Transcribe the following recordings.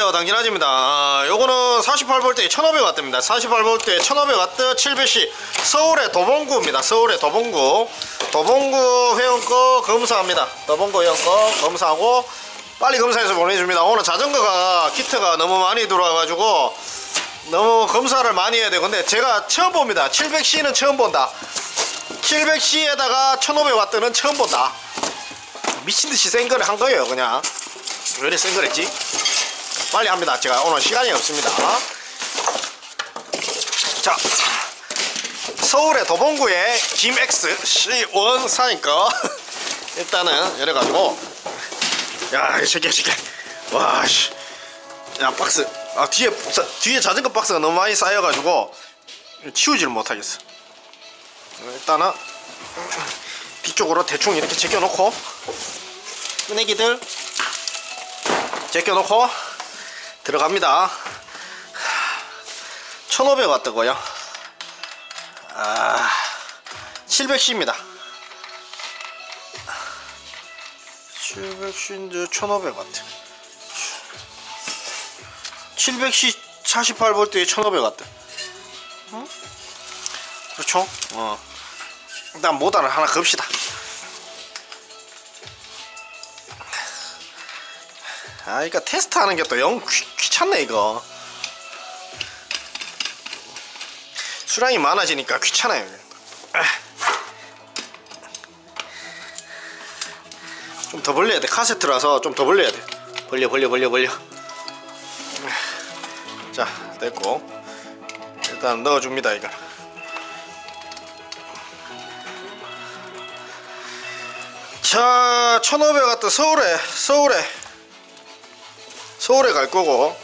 네, 당진아지입니다. 아, 요거는 48V 1500W입니다. 48V 1500W 700C 서울의 도봉구입니다. 서울의 도봉구. 도봉구 회원 거 검사합니다. 도봉구 회원 거 검사하고 빨리 검사해서 보내줍니다. 오늘 자전거가 키트가 너무 많이 들어와가지고 너무 검사를 많이 해야 돼요. 근데 제가 처음 봅니다. 700C는 처음 본다. 700C에다가 1500W는 처음 본다. 미친듯이 센 거를 한 거예요, 그냥. 왜 이렇게 센 거랬지? 빨리 합니다. 제가 오늘 시간이 없습니다. 자, 서울의 도봉구에 김X C1 사니까 일단은 열어가지고 야, 이 새끼야, 새끼. 와, 씨. 야, 박스. 아, 뒤에, 자, 뒤에 자전거 박스가 너무 많이 쌓여가지고 치우지를 못하겠어. 일단은 뒤쪽으로 대충 이렇게 제껴놓고 끄내기들 제껴놓고 들어갑니다. 1500W 뜨고요? 아 700C입니다. 700C인데 1500W 700C 48V에 1500W 응? 그렇죠? 어. 일단 모단을 하나 겁시다. 아 그러니까 테스트 하는 게 또 영 귀찮네 이거. 수량이 많아지니까 귀찮아요. 좀 더 벌려야 돼. 카세트라서 좀 더 벌려야 돼. 벌려 벌려 벌려 벌려. 자 됐고. 일단 넣어줍니다 이거 자 1500W 서울에 서울에. 서울에 갈 거고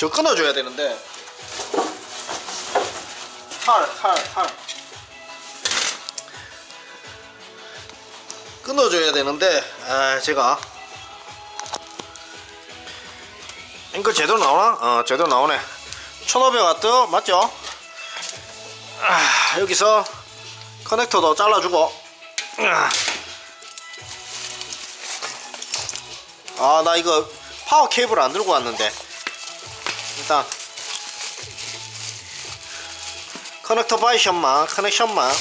저 끊어줘야 되는데. 탈탈탈. 끊어줘야 되는데 아 제가. 앵글 제대로 나오나? 어 제대로 나오네. 1500W 맞죠? 아, 여기서 커넥터도 잘라주고. 아 나 이거 파워 케이블 안 들고 왔는데 일단 커넥터 바이션만 커넥션만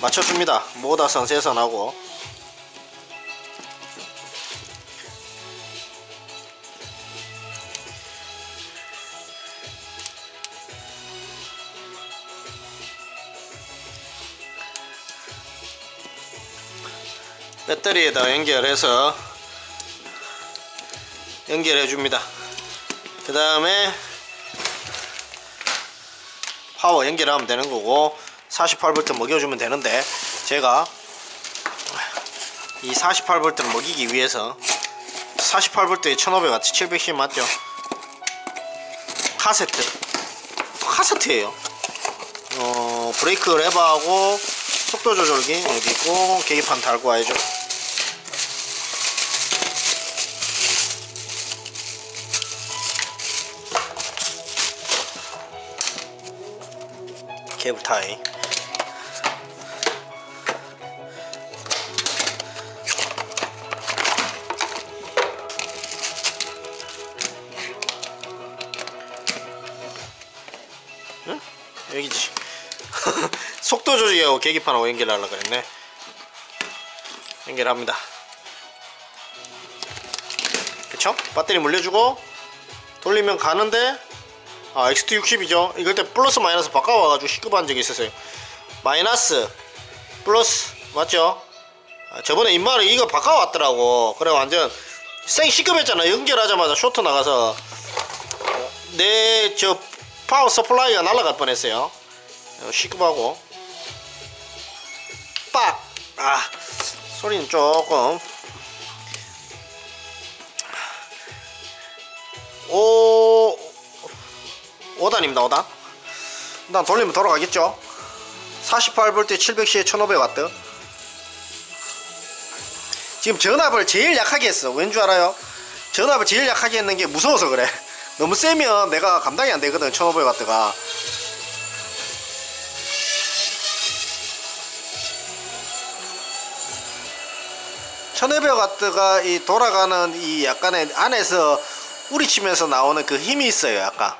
맞춰줍니다. 모다선 세선하고. 배터리에다 연결해서 연결해 줍니다. 그 다음에 파워 연결하면 되는 거고 48V 먹여주면 되는데 제가 이 48V를 먹이기 위해서 48V에 1500W 700C 맞죠? 카세트. 카세트예요. 어, 브레이크 레버하고 속도 조절기 여기 있고 계기판 달고 와야죠 케이블 타이 응? 여기지 속도 조절기하고 계기판하고 연결하려고 그랬네 연결합니다 그쵸? 배터리 물려주고 돌리면 가는데 아 XT60이죠. 이걸 때 플러스 마이너스 바꿔와가지고 시급한 적이 있었어요. 마이너스 플러스 맞죠? 아, 저번에 인마를 이거 바꿔왔더라고. 그래 완전 생 시급했잖아 연결하자마자 쇼트 나가서. 내 저 power supply가 날아갈 뻔했어요. 식겁하고. 빡! 아 소리는 조금. 오 5단입니다 5단. 일단 돌리면 돌아가겠죠? 48V 700C에 1500W 지금 전압을 제일 약하게 했어. 왠 줄 알아요? 전압을 제일 약하게 했는 게 무서워서 그래. 너무 세면 내가 감당이 안 되거든 1500W가. 1500W가 이 돌아가는 이 약간의 안에서 우리치면서 나오는 그 힘이 있어요 약간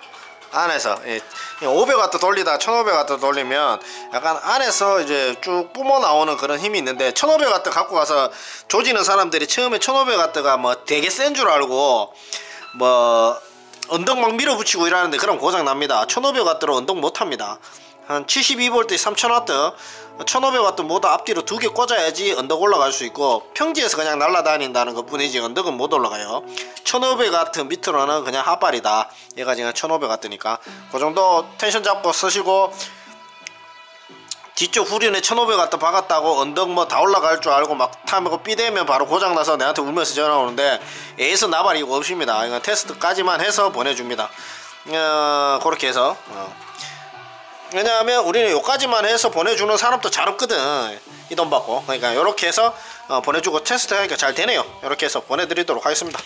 안에서. 예, 500W 돌리다 1500W 돌리면 약간 안에서 이제 쭉 뿜어 나오는 그런 힘이 있는데 1500W 갖고 가서 조지는 사람들이 처음에 1500W가 뭐 되게 센 줄 알고 뭐 언덕 막 밀어붙이고 이러는데 그럼 고장 납니다. 1500W로 언덕 못합니다 한 72V 3000W 1500W 모두 앞뒤로 두 개 꽂아야지 언덕 올라갈 수 있고 평지에서 그냥 날아다닌다는 것 뿐이지 언덕은 못 올라가요. 1500W 밑으로는 그냥 핫발이다. 얘가 지금 1500W니까. 그 정도 텐션 잡고 쓰시고 뒤쪽 후륜에 1500W 박았다고 언덕 뭐 다 올라갈 줄 알고 막 타면 삐대면 바로 고장나서 내한테 울면서 전화 오는데 에이스 나발이 이거 없습니다. 이건 테스트까지만 해서 보내줍니다. 어, 그렇게 해서 어. 왜냐하면 우리는 요까지만 해서 보내주는 사람도 잘 없거든 이 돈 받고. 그러니까 이렇게 해서 어, 보내주고 테스트 하니까 잘 되네요. 이렇게 해서 보내드리도록 하겠습니다.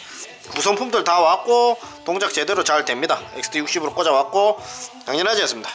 구성품들 다 왔고 동작 제대로 잘 됩니다. XT60으로 꽂아왔고 당연하지 않습니다